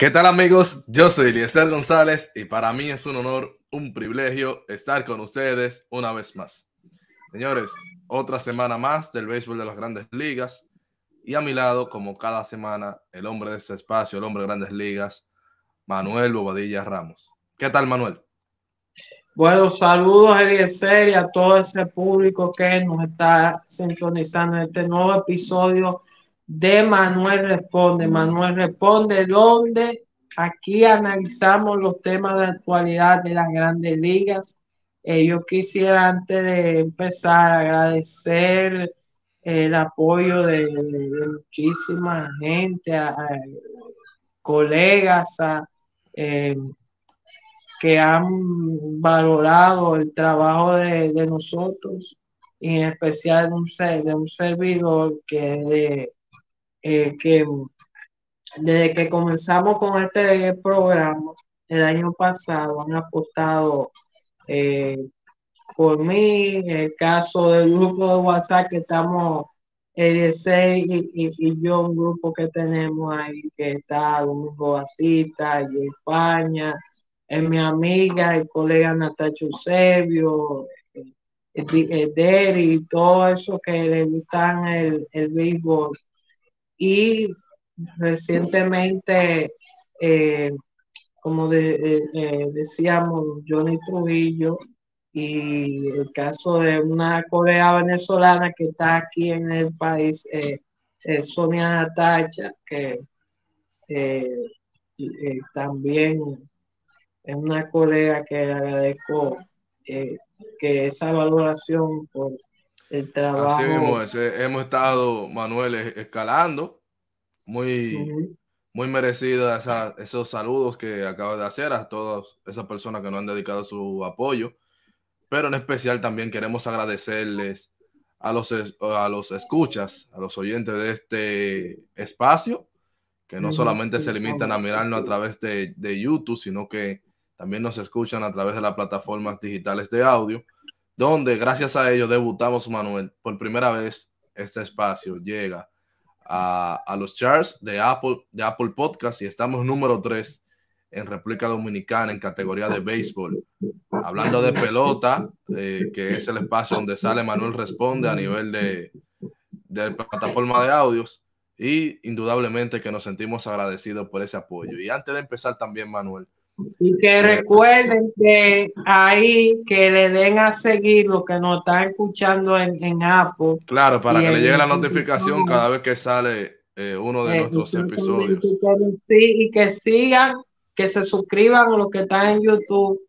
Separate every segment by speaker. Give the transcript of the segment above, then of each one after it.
Speaker 1: ¿Qué tal amigos? Yo soy Eliezer González y para mí es un honor, un privilegio estar con ustedes una vez más. Señores, otra semana más del béisbol de las grandes ligas y a mi lado, como cada semana, el hombre de este espacio, el hombre de grandes ligas, Manuel Bobadilla Ramos. ¿Qué tal, Manuel?
Speaker 2: Bueno, saludos Eliezer y a todo ese público que nos está sintonizando en este nuevo episodio de Manuel Responde. Manuel Responde, donde aquí analizamos los temas de actualidad de las grandes ligas. Eh, yo quisiera antes de empezar agradecer el apoyo de, muchísima gente, a, colegas eh, que han valorado el trabajo de, nosotros y en especial de un, de un servidor que de eh, que desde que comenzamos con este programa el año pasado han apostado eh, por mí, el caso del grupo de WhatsApp que estamos el 6 y, yo, un grupo que tenemos ahí que está Domingo Batista, y España, es mi amiga, el colega Natacho Eusebio, el, el, y todo eso que le gustan el, el béisbol y recientemente, eh, como eh, decíamos, Johnny Trujillo y el caso de una corea venezolana que está aquí en el país, eh, Sonia Natacha, que también es una colega que le agradezco que esa valoración por el trabajo.
Speaker 1: Así hemos estado, Manuel, escalando. Muy, muy merecido esos saludos que acabo de hacer a todas esas personas que nos han dedicado su apoyo. Pero en especial también queremos agradecerles a los, a los escuchas, a los oyentes de este espacio, que no solamente se limitan a mirarnos a través de, de YouTube, sino que también nos escuchan a través de las plataformas digitales de audio donde gracias a ello debutamos, Manuel, por primera vez este espacio llega a, los charts de Apple, de Apple Podcast y estamos número 3 en República Dominicana en categoría de béisbol. Hablando de pelota, eh, que es el espacio donde sale Manuel Responde a nivel de, de plataforma de audios y indudablemente que nos sentimos agradecidos por ese apoyo. Y antes de empezar también, Manuel,
Speaker 2: y que recuerden que ahí que le den a seguir lo que nos están escuchando en, en Apple.
Speaker 1: Claro, para que le llegue la notificación cada vez que sale eh, uno de nuestros episodios.
Speaker 2: Sí, y que sigan, que se suscriban a los que están en YouTube.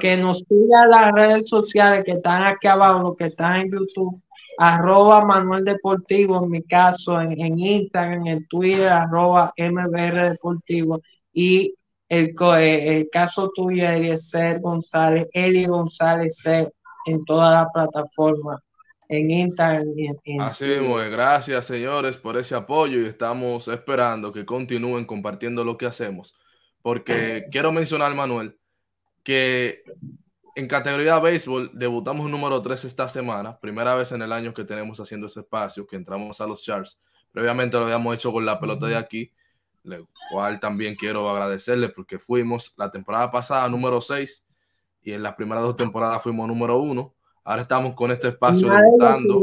Speaker 2: Que nos sigan las redes sociales que están aquí abajo, los que están en YouTube. Arroba Manuel Deportivo, en mi caso, en, en Instagram, en Twitter, arroba MBR Deportivo. Y el, eh, el caso tuyo, Eliezer González, Eli González en toda la plataforma, en Instagram.
Speaker 1: Así es, gracias señores por ese apoyo y estamos esperando que continúen compartiendo lo que hacemos. Porque quiero mencionar, Manuel, que en categoría béisbol debutamos número 3 esta semana, primera vez en el año que tenemos haciendo ese espacio, que entramos a los charts. Previamente lo habíamos hecho con la pelota de aquí lo cual también quiero agradecerle porque fuimos la temporada pasada número 6 y en las primeras dos temporadas fuimos número 1. Ahora estamos con este espacio debutando.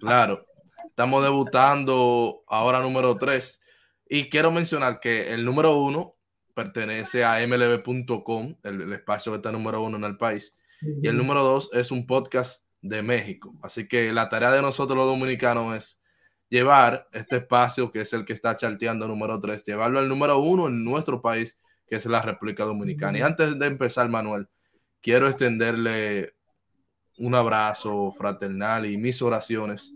Speaker 1: Claro, estamos debutando ahora número 3 y quiero mencionar que el número 1 pertenece a mlb.com, el, espacio que está número 1 en el país, y el número 2 es un podcast de México. Así que la tarea de nosotros los dominicanos es llevar este espacio que es el que está charteando número 3, llevarlo al número 1 en nuestro país, que es la República Dominicana. Y antes de empezar, Manuel, quiero extenderle un abrazo fraternal y mis oraciones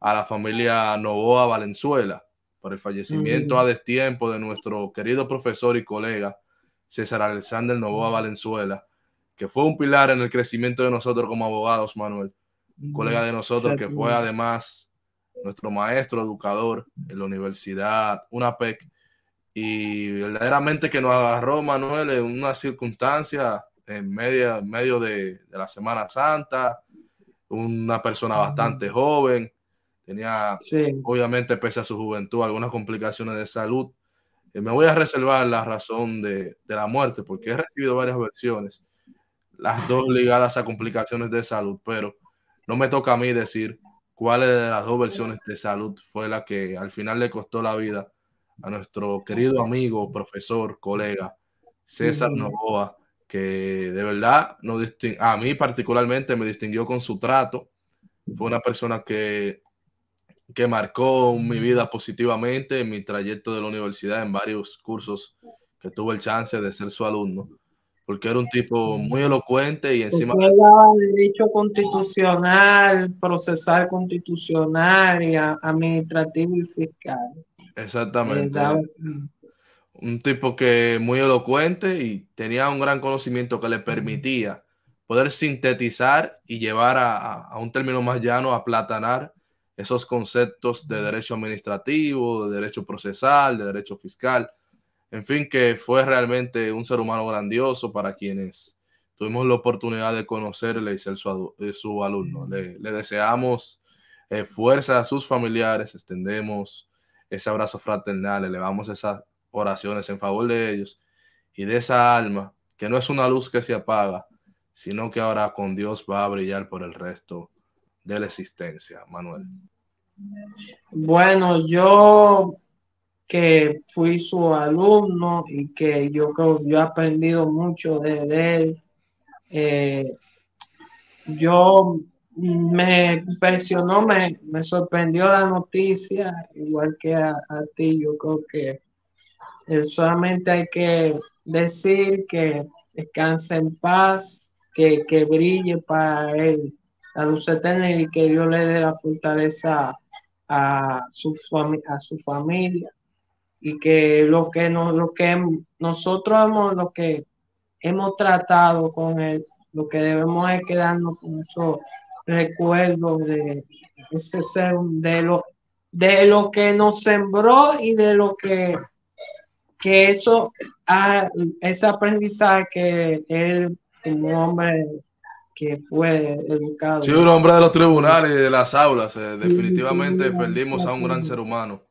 Speaker 1: a la familia Novoa Valenzuela por el fallecimiento a destiempo de nuestro querido profesor y colega César Alexander Novoa Valenzuela, que fue un pilar en el crecimiento de nosotros como abogados, Manuel. Un colega de nosotros que fue además nuestro maestro educador en la universidad UNAPEC, y verdaderamente que nos agarró Manuel en una circunstancia en medio, medio de, la Semana Santa, una persona bastante joven, tenía obviamente pese a su juventud algunas complicaciones de salud Eh, me voy a reservar la razón de, de, la muerte porque he recibido varias versiones, las dos ligadas a complicaciones de salud, pero no me toca a mí decir cuál de las dos versiones de salud fue la que al final le costó la vida a nuestro querido amigo, profesor, colega César Novoa, que de verdad no a mí particularmente me distinguió con su trato. Fue una persona que que marcó mi vida positivamente en mi trayecto de la universidad en varios cursos que tuve el chance de ser su alumno, porque era un tipo muy elocuente y encima...
Speaker 2: derecho constitucional, procesal constitucional y administrativo y fiscal.
Speaker 1: Exactamente. Un tipo que muy elocuente y tenía un gran conocimiento que le permitía poder sintetizar y llevar a, a un término más llano, a platanar esos conceptos de derecho administrativo, de derecho procesal, de derecho fiscal. En fin, que fue realmente un ser humano grandioso para quienes tuvimos la oportunidad de conocerle y ser su, su alumno. Le, deseamos eh, fuerza a sus familiares, extendemos ese abrazo fraternal, elevamos esas oraciones en favor de ellos y de esa alma que no es una luz que se apaga, sino que ahora con Dios va a brillar por el resto de la existencia, Manuel.
Speaker 2: Bueno, yo que fui su alumno y que yo creo yo he aprendido mucho de, él. Eh, yo me impresionó, me, sorprendió la noticia, igual que a, ti. Yo creo que eh, solamente hay que decir que descanse en paz, que, que brille para él la luz eterna y que Dios le dé la fortaleza a su, a su familia y que lo que, nos, lo que nosotros hemos, lo que hemos tratado con él, lo que debemos es quedarnos con esos recuerdos de ese ser, de lo, de lo que nos sembró y de lo que, que eso, ese aprendizaje que él como hombre que fue educado.
Speaker 1: Sí, un hombre de los tribunales y de las aulas. Eh, definitivamente perdimos a un gran ser humano.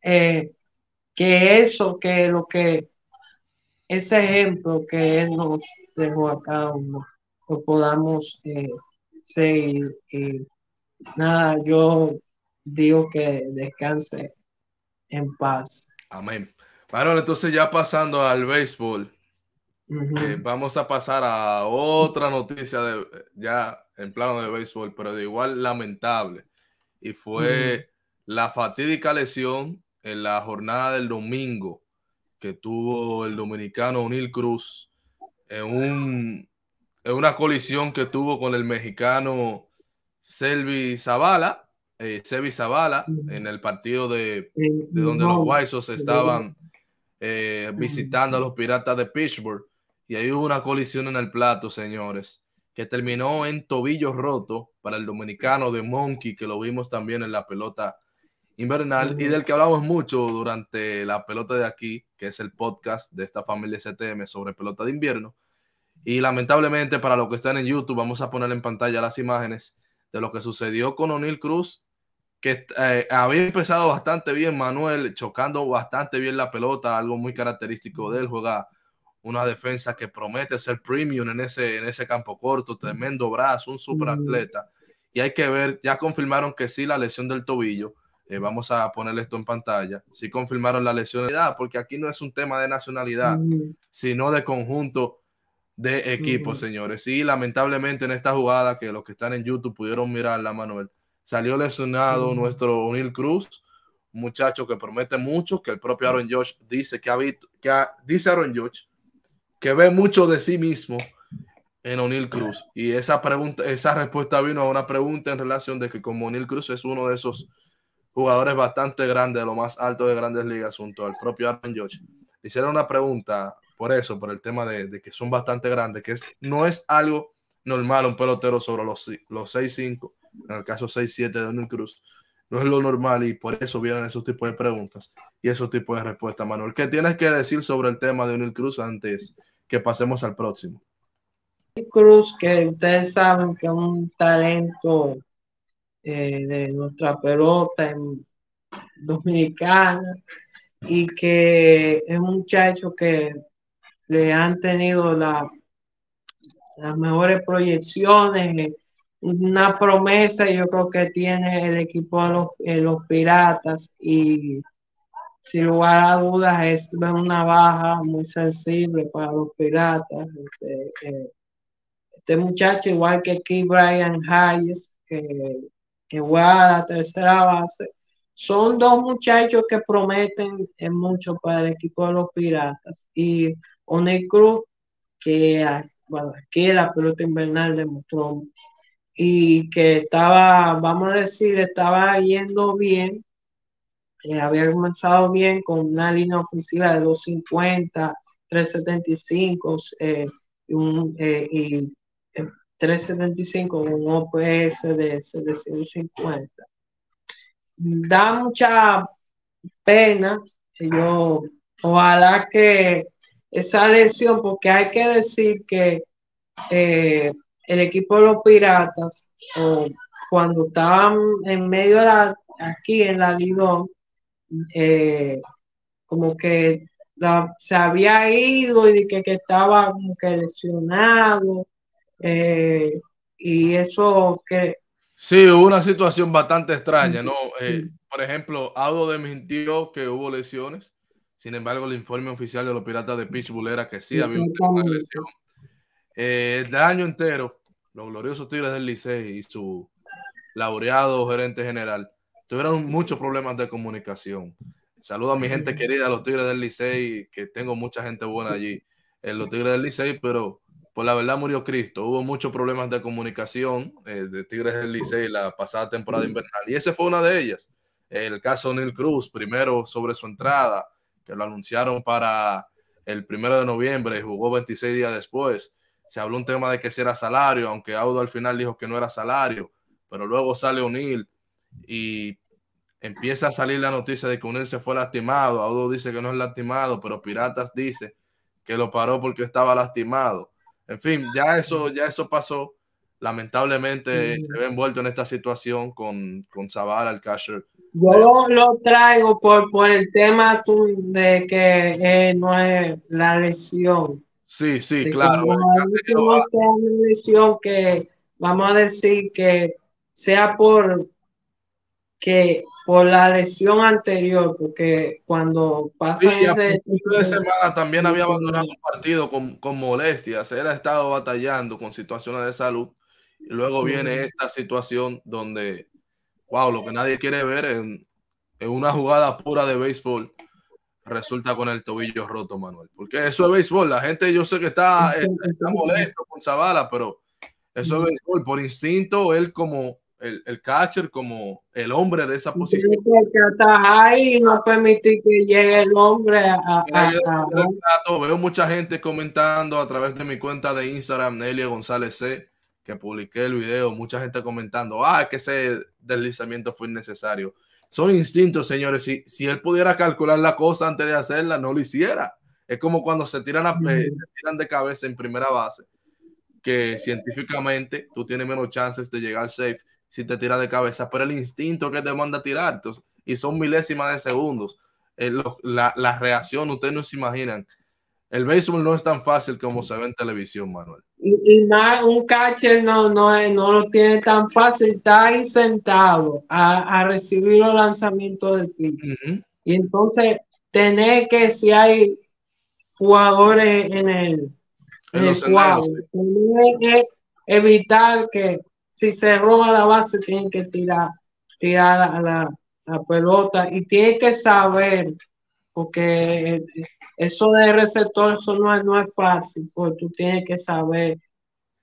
Speaker 2: Eh, que eso, que lo que, ese ejemplo que él nos dejó a cada uno, lo podamos eh, seguir. Y nada, yo digo que descanse en paz.
Speaker 1: Amén. Bueno, entonces ya pasando al béisbol. Eh, vamos a pasar a otra noticia de ya en plano de béisbol, pero de igual lamentable. Y fue la fatídica lesión en la jornada del domingo que tuvo el dominicano Unil Cruz en, un, en una colisión que tuvo con el mexicano Selvi Zavala, eh, Zavala, en el partido de, de donde los White estaban eh, visitando a los Piratas de Pittsburgh. Y ahí hubo una colisión en el plato, señores, que terminó en tobillo roto para el dominicano de Monkey, que lo vimos también en la pelota invernal y del que hablamos mucho durante la pelota de aquí, que es el podcast de esta familia STM sobre pelota de invierno. Y lamentablemente para los que están en YouTube, vamos a poner en pantalla las imágenes de lo que sucedió con O'Neill Cruz, que eh, había empezado bastante bien Manuel, chocando bastante bien la pelota, algo muy característico de él, juega una defensa que promete ser premium en ese, en ese campo corto, tremendo brazo, un super atleta. Y hay que ver, ya confirmaron que sí, la lesión del tobillo. Eh, vamos a ponerle esto en pantalla. Sí confirmaron la lesión de edad, porque aquí no es un tema de nacionalidad, sino de conjunto de equipos, señores. Y lamentablemente en esta jugada, que los que están en YouTube pudieron mirarla, Manuel, salió lesionado nuestro O'Neill Cruz, un muchacho que promete mucho, que el propio Aaron Josh dice que ha visto, que dice Aaron Josh que ve mucho de sí mismo en O'Neill Cruz. Y esa pregunta, esa respuesta vino a una pregunta en relación de que como O'Neill Cruz es uno de esos jugadores bastante grandes, de lo más alto de grandes ligas, junto al propio Aaron George. Hicieron una pregunta por eso, por el tema de, que son bastante grandes, que no es algo normal un pelotero sobre los, los 6'5, en el caso 6'7 de O'Neill Cruz. No es lo normal y por eso vienen esos tipos de preguntas y esos tipos de respuestas, Manuel. ¿Qué tienes que decir sobre el tema de O'Neill Cruz antes que pasemos al próximo.
Speaker 2: Cruz, que ustedes saben que es un talento eh, de nuestra pelota en dominicana, y que es un muchacho que le han tenido la, las mejores proyecciones, una promesa yo creo que tiene el equipo de los, los Piratas y sin lugar a dudas es una baja muy sensible para los Piratas. Este, eh, este muchacho, igual que Key Brian Hayes, que, que juega a la tercera base, son dos muchachos que prometen mucho para el equipo de los Piratas. Y One Cruz, que bueno, aquí la pelota invernal demostró. Y que estaba, vamos a decir, estaba yendo bien, eh, había comenzado bien con una línea ofensiva de 250, 375 eh, y, un, eh, y 375 con un OPS de 750 da mucha pena. Yo, ojalá que esa lesión, porque hay que decir que eh, el equipo de los Piratas, cuando estaban en medio de la, aquí en la Lidón, eh, como que se había ido y que, que estaba como que lesionado. Eh, y eso que
Speaker 1: Sí, hubo una situación bastante extraña, ¿no? Eh, por ejemplo, Audo desmintió que hubo lesiones. Sin embargo, el informe oficial de los Piratas de Pittsburgh era que sí había una lesión. Eh, el año entero, los gloriosos Tigres del Licey y su laureado gerente general tuvieron muchos problemas de comunicación. Saludo a mi gente querida, los Tigres del Licey, que tengo mucha gente buena allí en los Tigres del Licey, pero por la verdad murió Cristo. Hubo muchos problemas de comunicación eh, de Tigres del Licey la pasada temporada invernal y ese fue una de ellas. El caso Neil Cruz, primero sobre su entrada, que lo anunciaron para el primero de noviembre, jugó 26 días después. Se habló un tema de que si era salario, aunque Audo al final dijo que no era salario, pero luego sale O'Neill y empieza a salir la noticia de que O'Neill se fue lastimado. Audo dice que no es lastimado, pero Piratas dice que lo paró porque estaba lastimado. En fin, ya eso, ya eso pasó. Lamentablemente se ve envuelto en esta situación con, con Zavala, el catcher.
Speaker 2: Yo lo, traigo por, por el tema de que eh, no es la lesión.
Speaker 1: Sí, sí, claro.
Speaker 2: una lesión que vamos a decir que sea por que por la lesión anterior, porque cuando pasa
Speaker 1: sí, de semana también había abandonado un partido con, con, molestias, él ha estado batallando con situaciones de salud, y luego viene esta situación donde, wow, lo que nadie quiere ver en, en, una jugada pura de béisbol, resulta con el tobillo roto, Manuel, porque eso es béisbol, la gente yo sé que está, está molesto con Zavala, pero eso es béisbol, por instinto, él como el, el, catcher como el hombre de esa posición.
Speaker 2: que ahí y no permitir que llegue el hombre a,
Speaker 1: Veo mucha gente comentando a través de mi cuenta de Instagram, Nelia González C, que publiqué el video, mucha gente comentando, ah, que ese deslizamiento fue innecesario. Son instintos, señores. Si, si él pudiera calcular la cosa antes de hacerla, no lo hiciera. Es como cuando se tiran, a, se tiran de cabeza en primera base, que científicamente tú tienes menos chances de llegar safe si te tira de cabeza, pero el instinto que te manda a tirar, y son milésimas de segundos. Eh, la, la, reacción, ustedes no se imaginan. El béisbol no es tan fácil como se ve en televisión, Manuel.
Speaker 2: Y, un catcher no, no, no lo tiene tan fácil, está ahí sentado a, a recibir los lanzamientos del pitch. Y entonces, tener que, si hay jugadores en el, en, el cuadro, que evitar que si se roba la base, tienen que tirar, tirar la, la, pelota y tiene que saber, porque eso de receptor, eso no es, no es fácil, porque tú tienes que saber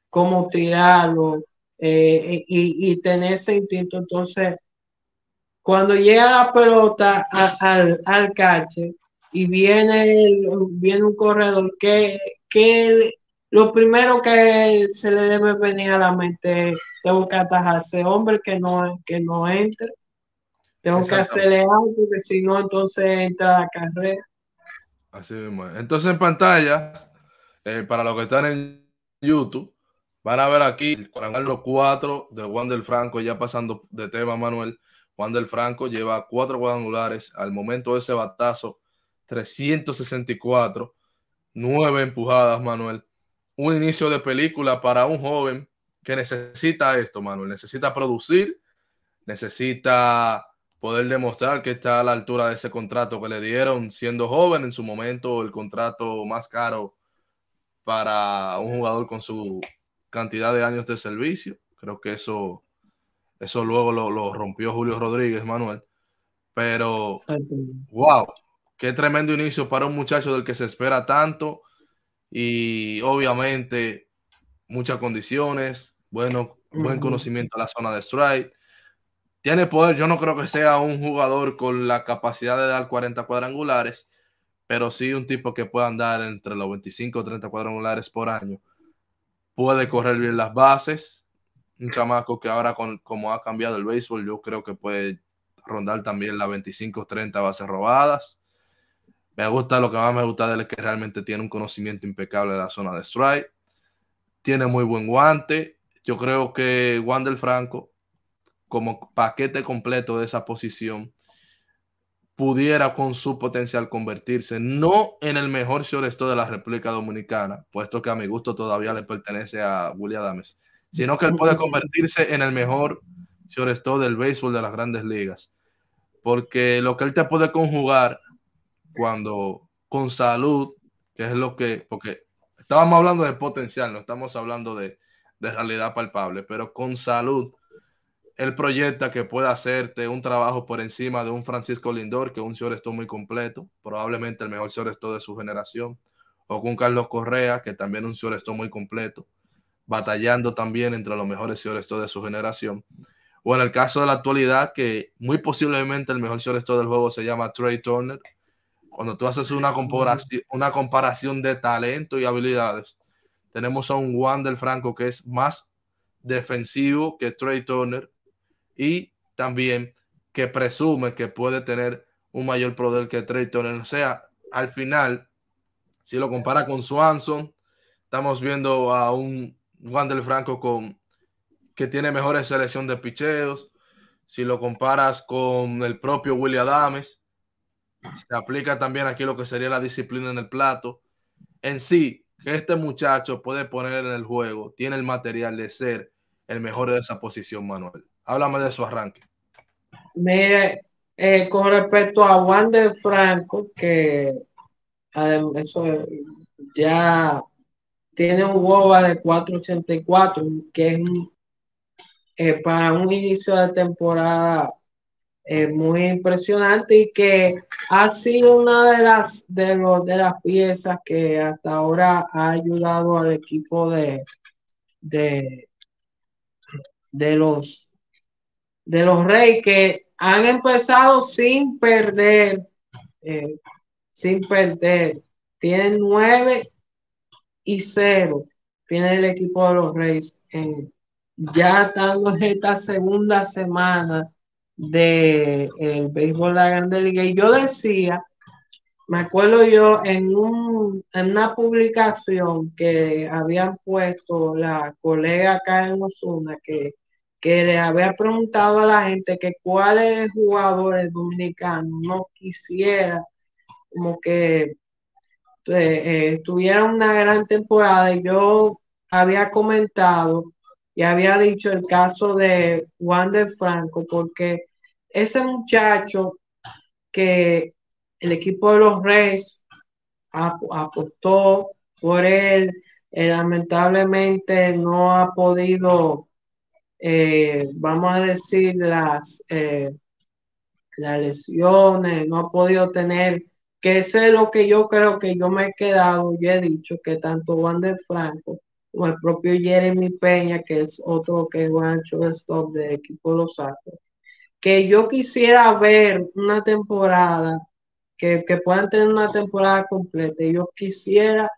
Speaker 2: cómo tirarlo eh, y, y, tener ese instinto. Entonces, cuando llega la pelota al, al cache y viene, viene un corredor, que, que lo primero que se le debe venir a la mente es tengo que atajarse hombre que no, que no entre. Tengo que hacerle algo, porque si no, entonces entra la carrera.
Speaker 1: Así mismo. Entonces en pantalla, eh, para los que están en YouTube, van a ver aquí el cuadrangular 4 de Juan del Franco, ya pasando de tema, Manuel. Juan del Franco lleva cuatro cuadrangulares. Al momento de ese batazo, 364, 9 empujadas, Manuel. Un inicio de película para un joven que necesita esto, Manuel. Necesita producir, necesita poder demostrar que está a la altura de ese contrato que le dieron siendo joven en su momento, el contrato más caro para un jugador con su cantidad de años de servicio. Creo que eso, eso luego lo, rompió Julio Rodríguez, Manuel. Pero, wow, qué tremendo inicio para un muchacho del que se espera tanto y obviamente muchas condiciones, bueno, buen conocimiento de la zona de strike. Tiene poder, yo no creo que sea un jugador con la capacidad de dar 40 cuadrangulares, pero sí un tipo que pueda andar entre los 25 o 30 cuadrangulares por año. Puede correr bien las bases. Un chamaco que ahora, con, como ha cambiado el béisbol, yo creo que puede rondar también las 25 o 30 bases robadas. Me gusta, lo que más me gusta de él es que realmente tiene un conocimiento impecable de la zona de strike. Tiene muy buen guante. Yo creo que Wander Franco, como paquete completo de esa posición, pudiera con su potencial convertirse no en el mejor shortstop de la República Dominicana, puesto que a mi gusto todavía le pertenece a William Adames, sino que él puede convertirse en el mejor shortstop del béisbol de las grandes ligas. Porque lo que él te puede conjugar cuando con salud, que es lo que, porque estábamos hablando de potencial, no estamos hablando de, de realidad palpable, pero con salud él proyecta que pueda hacerte un trabajo por encima de un Francisco Lindor, que es un shortstop muy completo, probablemente el mejor shortstop de su generación, o con Carlos Correa, que también es un shortstop muy completo, batallando también entre los mejores shortstop de su generación. O en el caso de la actualidad, que muy posiblemente el mejor shortstop del juego se llama Trey Turner. Cuando tú haces una comparación, una comparación de talento y habilidades, tenemos a un Wander Franco que es más defensivo que Trey Turner, y también que presume que puede tener un mayor poder que Trey Turner. O sea, al final, si lo compara con Swanson, estamos viendo a un Wander Franco con que tiene mejores selección de picheos. Si lo comparas con el propio William Adames, se aplica también aquí lo que sería la disciplina en el plato. En sí, que este muchacho puede poner en el juego, tiene el material de ser el mejor de esa posición, Manuel. Háblame de su arranque.
Speaker 2: Mire, eh, con respecto a Wander Franco, que eso ya tiene un WOBA de 484, que es eh, para un inicio de temporada eh, muy impresionante y que ha sido una de las de, los, de las piezas que hasta ahora ha ayudado al equipo de, de, de los de los Reyes que han empezado sin perder, eh, sin perder. Tienen nueve y cero. Tiene el equipo de los Reyes. ya estando en esta segunda semana de el béisbol de la Grande Liga. Y yo decía, me acuerdo yo en, un, en una publicación que habían puesto la colega acá en Osuna, que que le había preguntado a la gente que cuáles jugadores dominicanos no quisiera como que eh, eh, tuvieran una gran temporada y yo había comentado y había dicho el caso de Wander Franco porque ese muchacho que el equipo de los Reyes apostó por él, eh, lamentablemente no ha podido eh, vamos a decir, las, eh, las lesiones, no ha podido tener, que ese es lo que yo creo que yo me he quedado, y he dicho que tanto Wander Franco como el propio Jeremy Peña, que es otro que es de stop del equipo de los Astros, que yo quisiera ver una temporada, que, que puedan tener una temporada completa, yo quisiera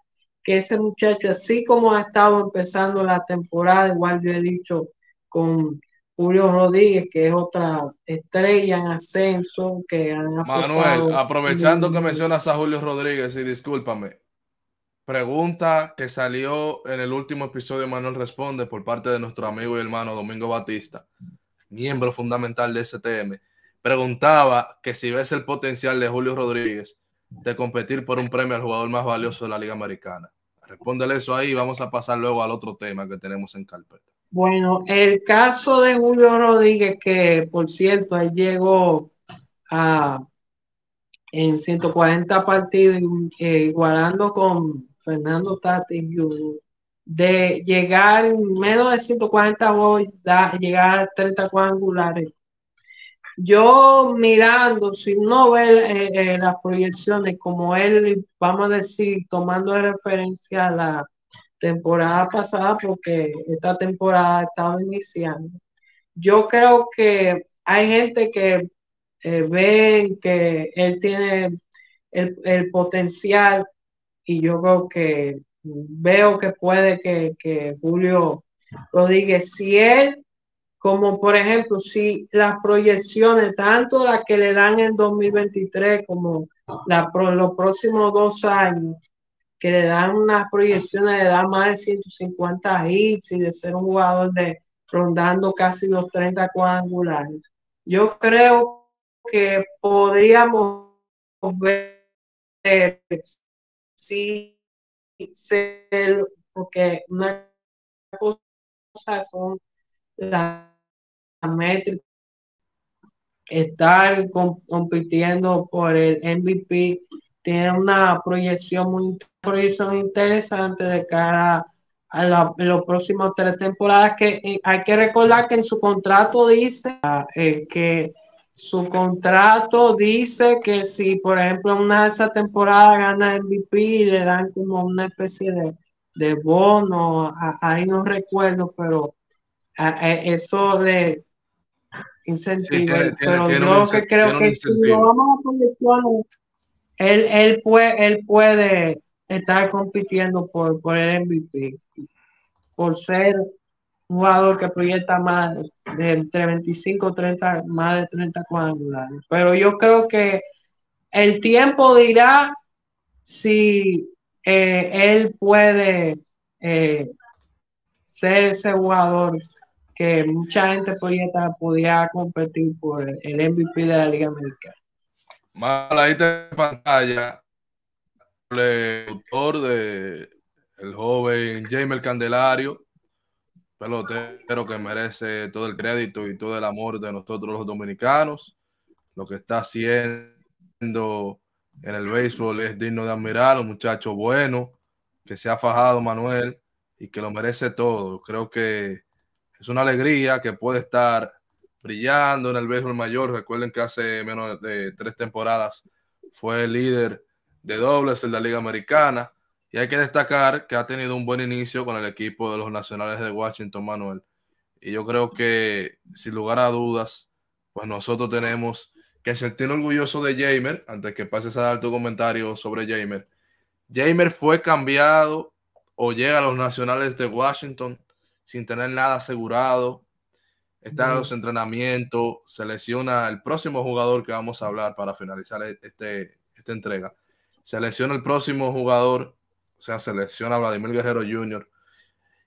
Speaker 2: que ese muchacho, así como ha estado empezando la temporada, igual yo he dicho, con Julio Rodríguez, que es otra estrella en ascenso que han
Speaker 1: Manuel, aprovechando que mencionas a Julio Rodríguez, y discúlpame, pregunta que salió en el último episodio Manuel Responde por parte de nuestro amigo y hermano Domingo Batista, miembro fundamental de STM, preguntaba que si ves el potencial de Julio Rodríguez de competir por un premio al jugador más valioso de la Liga Americana. Respóndele eso ahí y vamos a pasar luego al otro tema que tenemos en carpeta.
Speaker 2: Bueno, el caso de Julio Rodríguez, que por cierto, él llegó a en 140 partidos, igualando con Fernando Tatis de llegar en menos de 140 voy llegar a 30 cuadrangulares. Yo mirando, si no ve eh, eh, las proyecciones, como él, vamos a decir, tomando de referencia a la temporada pasada, porque esta temporada estaba iniciando, yo creo que hay gente que eh, ve que él tiene el potencial y yo creo que veo que puede que, Julio Rodríguez, si él, como por ejemplo, si las proyecciones, tanto las que le dan en 2023 como la, los próximos dos años, que le dan unas proyecciones, le dan más de 150 hits y de ser un jugador de rondando casi los 30 cuadrangulares. Yo creo que podríamos ver si ser, porque una cosa son las métricas, estar compitiendo por el MVP tiene una proyección muy proyección interesante de cara a los próximos tres temporadas que eh, hay que recordar que en su contrato dice eh, que su contrato dice que si, por ejemplo, en una de esas temporadas gana MVP, le dan como una especie de, bono, ahí no recuerdo, pero eso de incentivo. pero yo que creo que si lo vamos a proyecciones, él, él, puede, él puede estar compitiendo por, por el MVP, por ser jugador que proyecta más de entre 25 30, más de 30 cuadrangulares. Pero yo creo que el tiempo dirá si eh, él puede eh, ser ese jugador que mucha gente proyecta podía competir por el MVP de la Liga Americana.
Speaker 1: Ahí en pantalla el autor de joven James Candelario pelotero que merece todo el crédito y todo el amor de nosotros los dominicanos. Lo que está haciendo en el béisbol es digno de admirar, un muchacho bueno, que se ha fajado Manuel y que lo merece todo. Creo que es una alegría que puede estar brillando en el béisbol mayor. Recuerden que hace menos de tres temporadas fue líder de dobles en la Liga Americana y hay que destacar que ha tenido un buen inicio con el equipo de los Nacionales de Washington, Manuel. Y yo creo que, sin lugar a dudas, pues nosotros tenemos que sentir orgulloso de Jamer, antes que pases a dar tu comentario sobre Jamer. Jamer fue cambiado o llega a los Nacionales de Washington sin tener nada asegurado. Está en los entrenamientos, se lesiona el próximo jugador que vamos a hablar para finalizar este, esta entrega. Se lesiona el próximo jugador o sea, selecciona a Vladimir Guerrero Jr.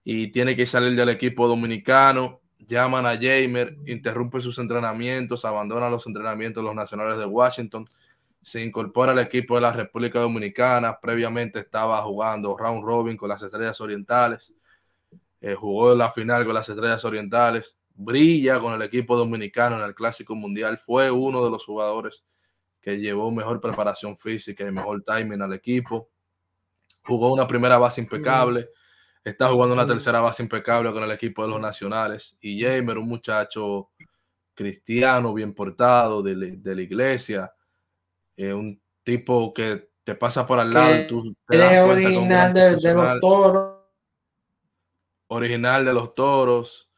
Speaker 1: y tiene que salir del equipo dominicano. Llaman a Jamer, interrumpe sus entrenamientos, abandona los entrenamientos de los nacionales de Washington, se incorpora al equipo de la República Dominicana. Previamente estaba jugando round robin con las Estrellas Orientales, eh, jugó la final con las Estrellas Orientales, brilla con el equipo dominicano en el Clásico Mundial. Fue uno de los jugadores que llevó mejor preparación física y mejor timing al equipo jugó una primera base impecable, está jugando una tercera base impecable con el equipo de los nacionales. Y Jamer, un muchacho cristiano, bien portado, de, la iglesia, eh, un tipo que te pasa por al lado y tú te das cuenta original de, los toros. Original de los toros.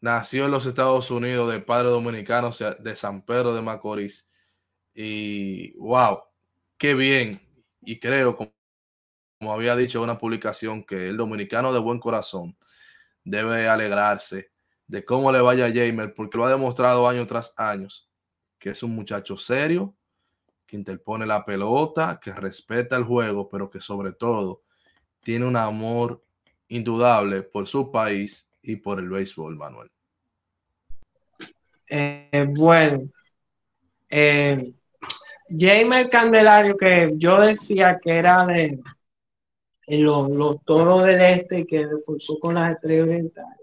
Speaker 1: Nació en los Estados Unidos de padre dominicano, de San Pedro de Macorís. Y wow, qué bien. Y creo, como como había dicho en una publicación, que el dominicano de buen corazón debe alegrarse de cómo le vaya a Jamer, porque lo ha demostrado año tras año, que es un muchacho serio, que interpone la pelota, que respeta el juego, pero que sobre todo tiene un amor indudable por su país y por el béisbol, Manuel.
Speaker 2: Eh, bueno, eh, Jamer Candelario, que yo decía que era de, los, los toros del este que reforzó con las estrellas orientales.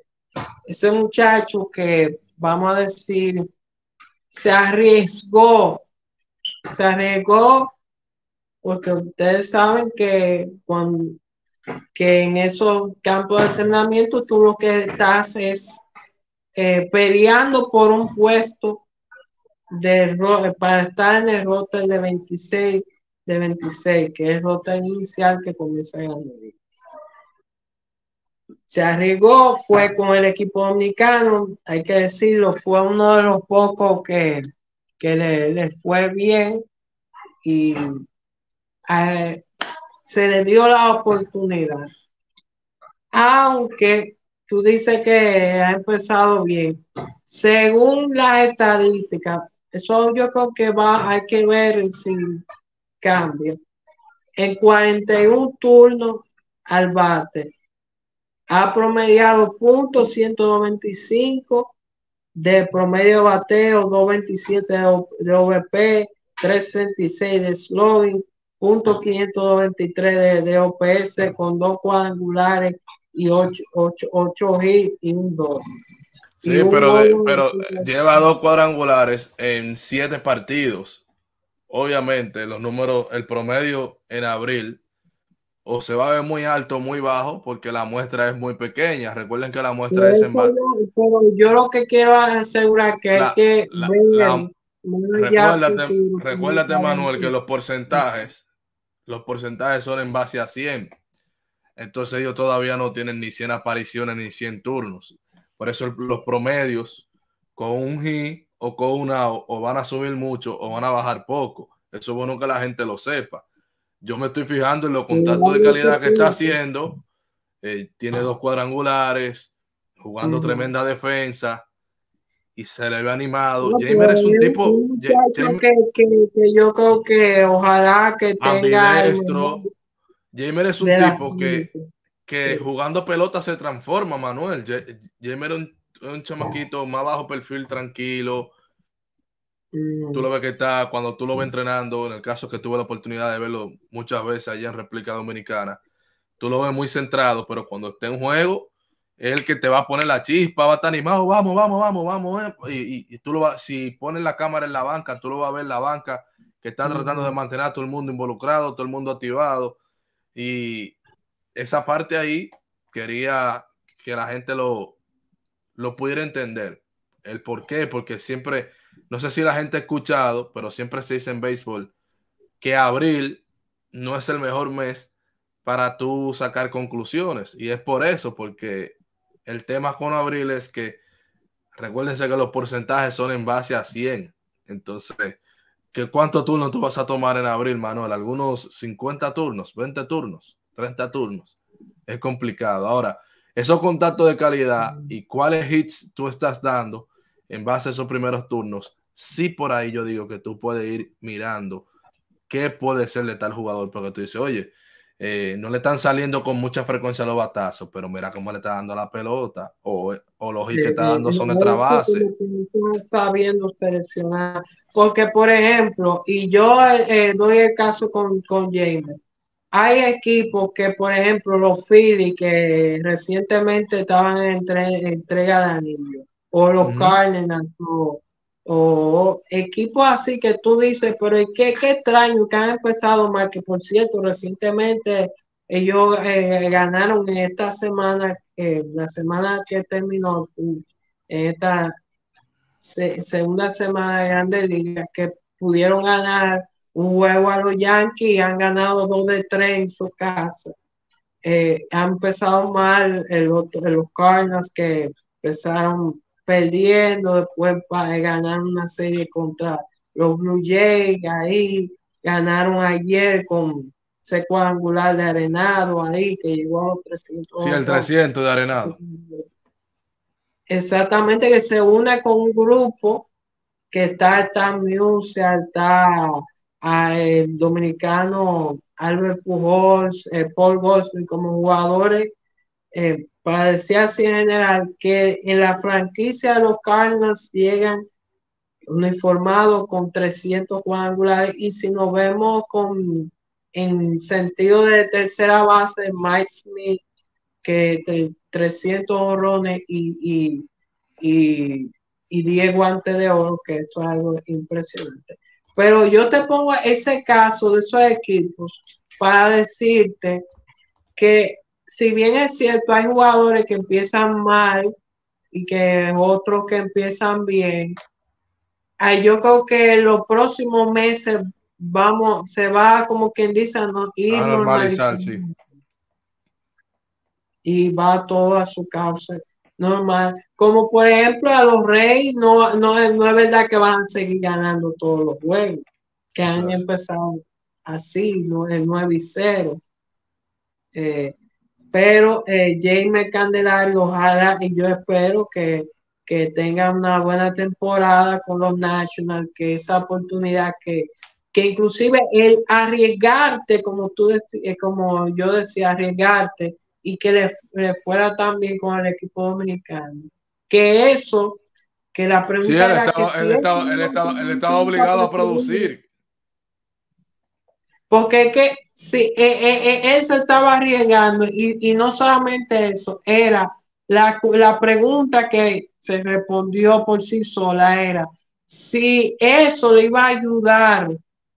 Speaker 2: Ese muchacho que, vamos a decir, se arriesgó, se arriesgó porque ustedes saben que cuando que en esos campos de entrenamiento tú lo que estás es eh, peleando por un puesto para estar en el roster de 26 de 26 que es roster inicial que comienza en el se arriesgó, fue con el equipo dominicano, hay que decirlo, fue uno de los pocos que, que le, fue bien y eh, se le dio la oportunidad. Aunque tú dices que ha empezado bien, según las estadísticas, eso yo creo que va, hay que ver si cambia. En 41 turnos al bate, ha promediado punto 195 de promedio de bateo, 227 de OVP, 366 de slogan, punto 593 de, de, OPS con dos cuadrangulares y 8, 8, hits y un 2.
Speaker 1: Sí, pero, pero lleva dos cuadrangulares en siete partidos. Obviamente, los números, el promedio en abril o se va a ver muy alto o muy bajo porque la muestra es muy pequeña. Recuerden que la muestra es en
Speaker 2: base. Yo lo que quiero asegurar que es que
Speaker 1: recuérdate, recuérdate Manuel, que los porcentajes, los porcentajes son en base a 100. Entonces ellos todavía no tienen ni 100 apariciones ni 100 turnos. Por eso los promedios con un hit o con una o van a subir mucho o van a bajar poco. Eso es bueno que la gente lo sepa yo me estoy fijando en los contactos de calidad que está haciendo. Eh, tiene dos cuadrangulares, jugando tremenda defensa y se le ve animado. Jamer es un tipo.
Speaker 2: que, yo creo que ojalá que tenga.
Speaker 1: Jamer es un tipo que, que jugando pelota se transforma, Manuel. Jamer un, un chamaquito más bajo perfil, tranquilo. Tú lo ves que está, cuando tú lo ves entrenando, en el caso que tuve la oportunidad de verlo muchas veces allá en República Dominicana, tú lo ves muy centrado, pero cuando esté en juego, es el que te va a poner la chispa, va a estar animado, vamos, vamos, vamos, vamos. Eh, y, y, tú lo vas, si pones la cámara en la banca, tú lo vas a ver en la banca que está tratando de mantener a todo el mundo involucrado, todo el mundo activado. Y esa parte ahí quería que la gente lo, lo pudiera entender. El por qué, porque siempre no sé si la gente ha escuchado, pero siempre se dice en béisbol que abril no es el mejor mes para tú sacar conclusiones. Y es por eso, porque el tema con abril es que recuérdense que los porcentajes son en base a 100. Entonces, ¿qué ¿cuántos turnos tú vas a tomar en abril, Manuel? Algunos 50 turnos, 20 turnos, 30 turnos. Es complicado. Ahora, esos contactos de calidad y cuáles hits tú estás dando en base a esos primeros turnos sí por ahí yo digo que tú puedes ir mirando qué puede ser de tal jugador, porque tú dices, oye, eh, no le están saliendo con mucha frecuencia los batazos, pero mira cómo le está dando la pelota, o, o los hits que está dando son de base.
Speaker 2: Sabiendo seleccionar, porque por ejemplo, y yo eh, doy el caso con, con James, hay equipos que, por ejemplo, los Phillies que recientemente estaban en entrega de anillos, o los Cardinals, o equipos así que tú dices, pero qué, qué extraño que han empezado mal, que por cierto, recientemente ellos eh, ganaron en esta semana, eh, la semana que terminó, en esta segunda semana de Grande Liga, que pudieron ganar un juego a los Yankees han ganado dos de tres en su casa. Eh, han empezado mal el otro, los Cardinals que empezaron perdiendo, después para ganar una serie contra los Blue Jays, ahí ganaron ayer con ese cuadrangular de Arenado ahí que llegó a los 300.
Speaker 1: Sí, el 300 de Arenado.
Speaker 2: Exactamente, que se une con un grupo que está, está Musial, está el dominicano Albert Pujols, eh, Paul Gosling como jugadores eh, para decir así en general, que en la franquicia de los Cardinals llegan uniformado con 300 cuadrangulares y si nos vemos con en sentido de tercera base, Mike Smith, que 300 horrones y, y, y, 10 guantes de oro, que eso es algo impresionante. Pero yo te pongo ese caso de esos equipos para decirte que si bien es cierto, hay jugadores que empiezan mal y que otros que empiezan bien, yo creo que en los próximos meses vamos, se va como quien dice a normalizar, Y va todo a su causa normal. Como por ejemplo a los Reyes, no, no, es verdad que van a seguir ganando todos los juegos, que han empezado así, ¿no? el 9 y 0. Eh, pero eh, James Candelario, ojalá, y yo espero que, que tenga una buena temporada con los Nationals, que esa oportunidad que, que inclusive el arriesgarte, como tú decías, eh, como yo decía, arriesgarte y que le, fuera tan bien con el equipo dominicano. Que eso, que la pregunta
Speaker 1: sí, él, estaba, él, estaba, él, estaba, obligado a producir.
Speaker 2: Porque que sí, eh, eh, él se estaba arriesgando y, y, no solamente eso, era la, la pregunta que se respondió por sí sola, era si eso le iba a ayudar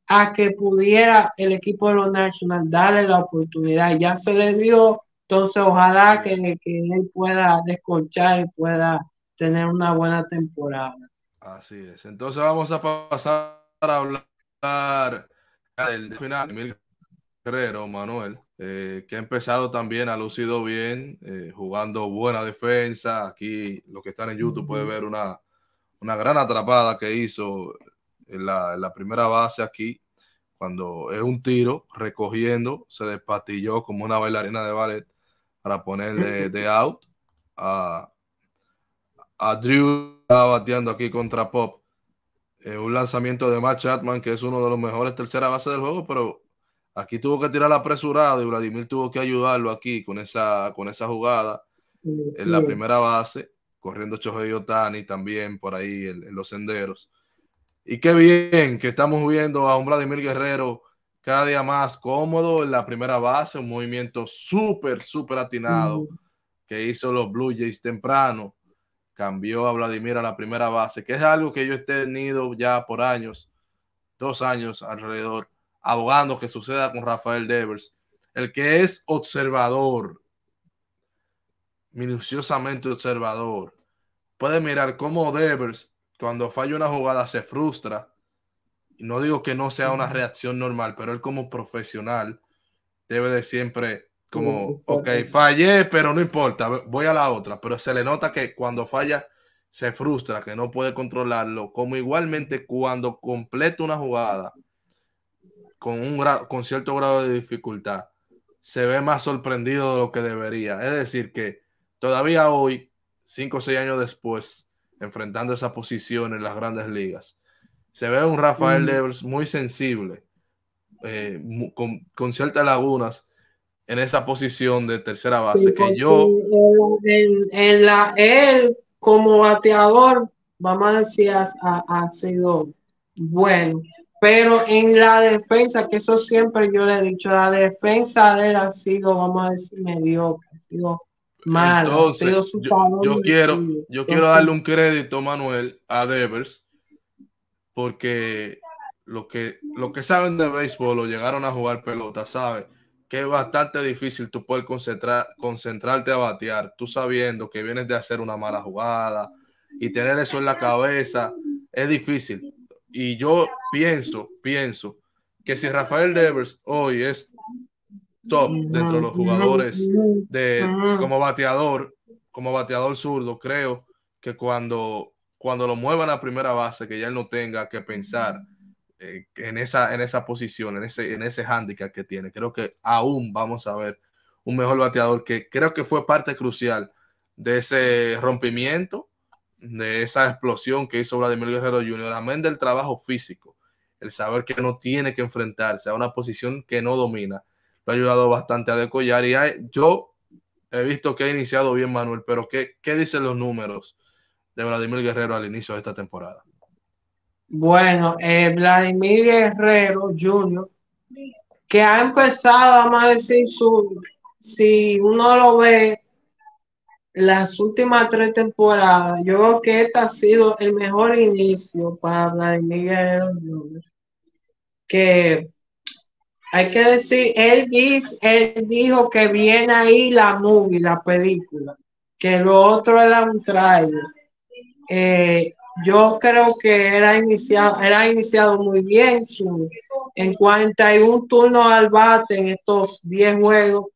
Speaker 2: a que pudiera el equipo de los Nationals darle la oportunidad. Ya se le dio, entonces ojalá que, que él pueda descolchar y pueda tener una buena temporada.
Speaker 1: Así es. Entonces vamos a pasar a hablar del final. Emil Guerrero, Manuel, eh, que ha empezado también, ha lucido bien, eh, jugando buena defensa. Aquí, los que están en YouTube, pueden ver una, una gran atrapada que hizo en la, primera base aquí, cuando es un tiro, recogiendo, se despatilló como una bailarina de ballet para ponerle de out a, a Drew, estaba bateando aquí contra Pop. un lanzamiento de Matt Chapman, que es uno de los mejores tercera base del juego, pero aquí tuvo que tirar apresurado y Vladimir tuvo que ayudarlo aquí con esa, con esa jugada en la primera base, corriendo Chohei Otani también por ahí en los senderos. Y qué bien que estamos viendo a un Vladimir Guerrero cada día más cómodo en la primera base, un movimiento súper, súper atinado que hizo los Blue Jays temprano. Cambió a Vladimir a la primera base, que es algo que yo he tenido ya por años, dos años alrededor, abogando que suceda con Rafael Devers. El que es observador, minuciosamente observador, puede mirar cómo Devers cuando falla una jugada se frustra. No digo que no sea una reacción normal, pero él como profesional debe de siempre como, ok, fallé, pero no importa, voy a la otra. Pero se le nota que cuando falla se frustra, que no puede controlarlo, como igualmente cuando completa una jugada con, un con cierto grado de dificultad, se ve más sorprendido de lo que debería. Es decir, que todavía hoy, cinco o seis años después, enfrentando esa posición en las grandes ligas. Se ve un Rafael mm. Devers muy sensible, eh, con, ciertas lagunas en esa posición de tercera base. que yo.
Speaker 2: En, la, él, como bateador, vamos a decir, ha, sido bueno. Pero en la defensa, que eso siempre yo le he dicho, la defensa de él ha sido, vamos a decir, mediocre, ha sido
Speaker 1: entonces, yo, quiero, yo quiero darle un crédito, Manuel, a Devers, porque lo que, lo que saben de béisbol o llegaron a jugar pelota, sabe que es bastante difícil tú poder concentrar, concentrarte a batear, tú sabiendo que vienes de hacer una mala jugada y tener eso en la cabeza es difícil. Y yo pienso, pienso que si Rafael Devers hoy es top dentro de los jugadores de como bateador, como bateador zurdo, creo que cuando, cuando lo muevan a primera base, que ya él no tenga que pensar eh, en, esa, en esa posición, en ese, en ese handicap que tiene, creo que aún vamos a ver un mejor bateador que creo que fue parte crucial de ese rompimiento, de esa explosión que hizo Vladimir Guerrero Jr., amén del trabajo físico, el saber que no tiene que enfrentarse a una posición que no domina lo ha ayudado bastante a decollar. Y yo he visto que ha iniciado bien Manuel, pero ¿qué, ¿qué dicen los números de Vladimir Guerrero al inicio de esta temporada?
Speaker 2: Bueno, eh, Vladimir Guerrero Jr., que ha empezado, vamos a decir, su, si uno lo ve, las últimas tres temporadas, yo creo que este ha sido el mejor inicio para Vladimir Guerrero Jr. Que hay que decir, él, dice, él dijo que viene ahí la movie, la película, que lo otro era un trailer. Eh, yo creo que era iniciado, era iniciado muy bien su, en 41 turnos al bate en estos 10 juegos.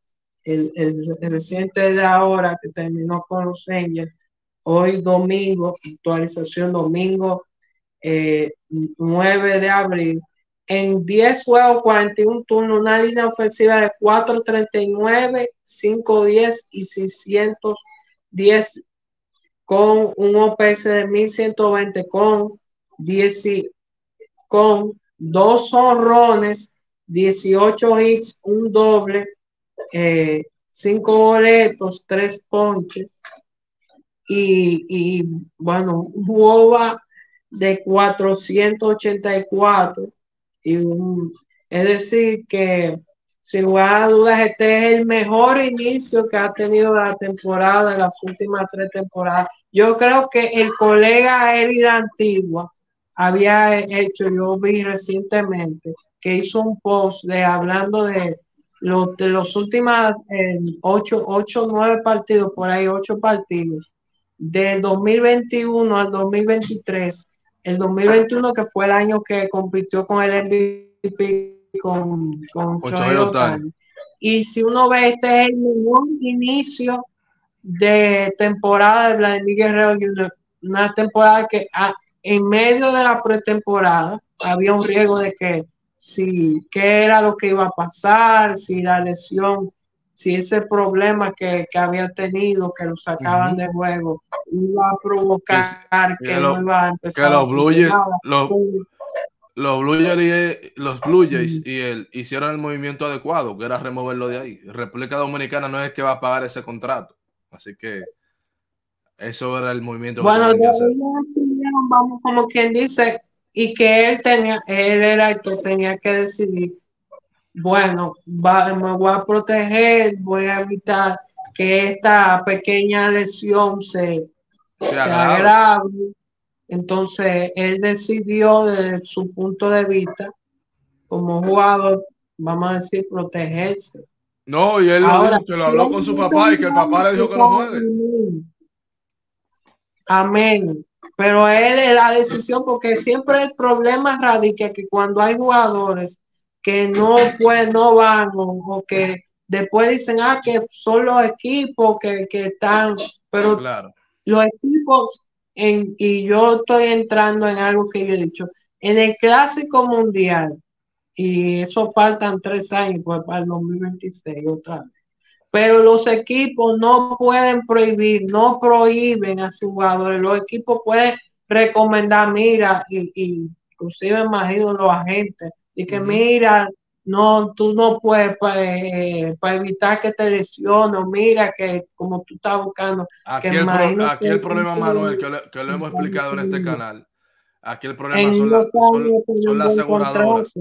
Speaker 2: El, el, reciente de ahora que terminó con los Angels, hoy domingo, actualización domingo 9 eh, de abril. En 10 juegos, 41 turnos, una línea ofensiva de 439, 510 y 610 con un OPS de 1120 con 10 con dos honrones, 18 hits, un doble, eh, cinco boletos, tres ponches y, y bueno, un boba de 484 y es decir que sin lugar a dudas, este es el mejor inicio que ha tenido la temporada, las últimas tres temporadas. Yo creo que el colega Eric Antigua había hecho, yo vi recientemente, que hizo un post de hablando de los, de los últimos eh, ocho, ocho, nueve partidos, por ahí ocho partidos, de 2021 al 2023, el 2021 que fue el año que compitió con el MVP con, con Y si uno ve, este es el mejor inicio de temporada de Vladimir Guerrero una temporada que ah, en medio de la pretemporada había un riesgo de que si qué era lo que iba a pasar, si la lesión, si ese problema que, había tenido, que lo sacaban de juego, iba a provocar que, no iba a empezar.
Speaker 1: Que los Blue los Blue Jays, los Blue y él hicieron el movimiento adecuado, que era removerlo de ahí. República Dominicana no es que va a pagar ese contrato. Así que eso era el movimiento.
Speaker 2: Bueno, vamos, como quien dice, y que él tenía, él era el que tenía que decidir. Bueno, me voy a proteger, voy a evitar que esta pequeña lesión se, se agrave entonces, él decidió desde su punto de vista, como jugador, vamos a decir, protegerse.
Speaker 1: No, y él Ahora, que lo habló con su papá y que el papá le dijo que no juegue.
Speaker 2: Amén. Pero él es la decisión, porque siempre el problema radica que cuando hay jugadores que no pues no van o, que después dicen ah que son los equipos que, que están, pero
Speaker 1: claro.
Speaker 2: los equipos y yo estoy entrando en algo que yo he dicho, en el clásico mundial, y eso faltan tres años pues, para el 2026 otra vez. Pero los equipos no pueden prohibir, no prohíben a sus jugadores. Los equipos pueden recomendar, mira, y, y inclusive imagino los agentes, y que mira, no, tú no puedes para eh, evitar que te lesiones, mira que como tú estás buscando.
Speaker 1: Aquí, el, aquí el, problema, Manuel, que lo, hemos explicado en este canal, aquí el problema son, las aseguradoras.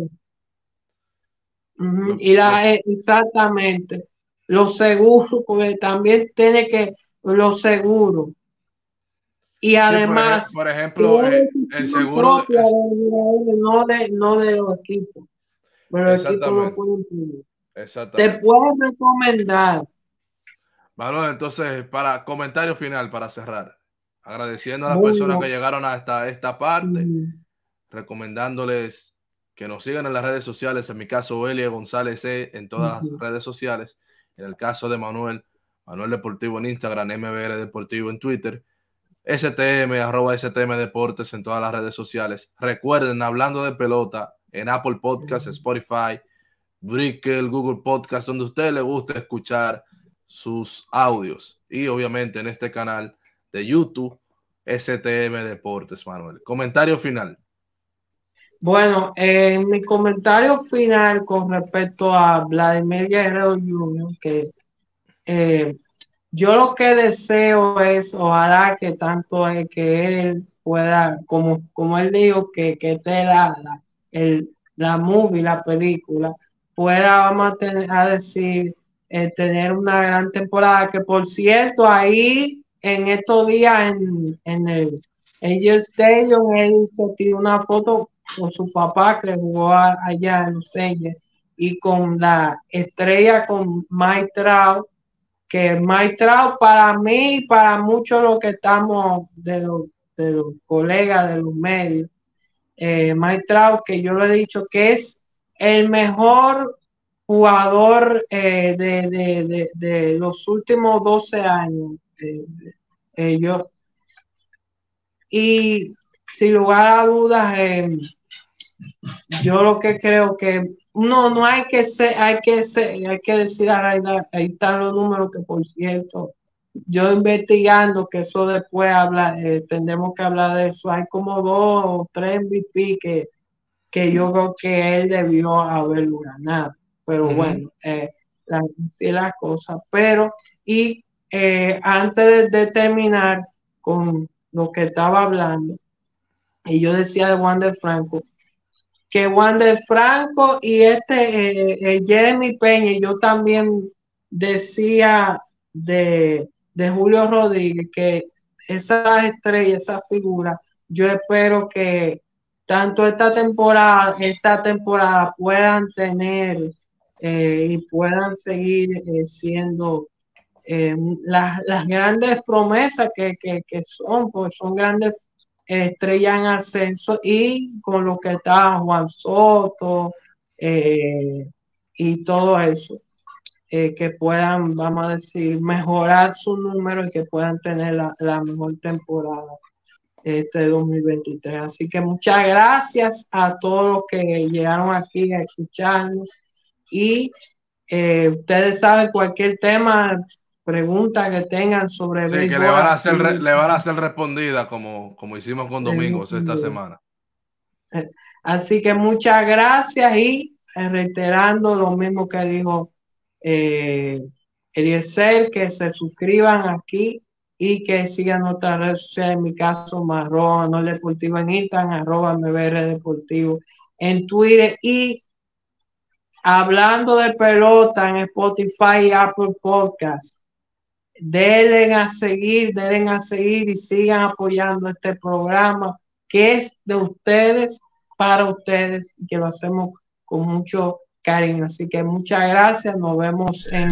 Speaker 2: Y la, eh, exactamente, los seguros, porque también tiene que, los seguros. Y además,
Speaker 1: por, ejemplo, eh, el seguro...
Speaker 2: no, de, no de los equipos. Pero Te puedo recomendar.
Speaker 1: Entonces, para comentario final, para cerrar, agradeciendo a las personas que llegaron hasta esta parte, recomendándoles que nos sigan en las redes sociales, en mi caso, Elia González e, en todas las redes sociales, en el caso de Manuel, Manuel Deportivo en Instagram, MBR Deportivo en Twitter, STM, arroba STM Deportes en todas las redes sociales. Recuerden, hablando de pelota, en Apple Podcast, Spotify, Brickle, Google Podcast, donde a usted le guste escuchar sus audios. Y obviamente en este canal de YouTube, STM Deportes, Manuel. Comentario final.
Speaker 2: Bueno, en mi comentario final con respecto a Vladimir Guerrero Jr., que eh, yo lo que deseo es, ojalá que tanto es que él pueda, como, como él dijo, que, que te la, el, la movie, la película, pueda, vamos a, a decir, eh, tener una gran temporada, que por cierto, ahí en estos días en, en el Angel Stadium, él se tiró una foto con su papá que jugó allá en los Angels y con la estrella con Mike Trout, que Mike Trout para mí y para muchos los que estamos de los, de colegas de los medios, eh, Mike Trout, que yo lo he dicho que es el mejor jugador eh, de, de, de, los últimos 12 años. Eh, yo, y sin lugar a dudas, eh, yo lo que creo que no, no hay que ser, hay que ser, hay que decir a ahí están los números que por cierto, yo investigando que eso después habla, eh, tendremos que hablar de eso, hay como dos o tres MVP que, que yo creo que él debió haberlo ganado, pero bueno, eh, la, sí las cosas, pero y eh, antes de, terminar con lo que estaba hablando, y yo decía de Juan de Franco, que Juan de Franco y este eh, eh, Jeremy Peña, y yo también decía de, de Julio Rodríguez, que esas estrellas, esa figura, yo espero que tanto esta temporada, esta temporada puedan tener y puedan seguir siendo eh, las, las, grandes promesas que, que, que, son, pues son grandes estrellas en ascenso y con lo que está Juan Soto eh, y todo eso, eh, que puedan, vamos a decir, mejorar su número y que puedan tener la, la mejor temporada este 2023. Así que muchas gracias a todos los que llegaron aquí a escucharnos y ustedes saben cualquier tema preguntas que tengan sobre
Speaker 1: sí, que le van a hacer le van a hacer respondida como, como hicimos con Domingos esta semana.
Speaker 2: Eh, así que muchas gracias y eh, reiterando lo mismo que dijo eh, Eliezer, que se suscriban aquí y que sigan nuestras redes sociales, en mi caso, Marrón, no Deportivo en Instagram, arroba MBR Deportivo en Twitter. Y hablando de pelota en Spotify y Apple Podcasts denle a seguir, denle a seguir y sigan apoyando este programa que es de ustedes, para ustedes, y que lo hacemos con mucho cariño. Así que muchas gracias, nos vemos en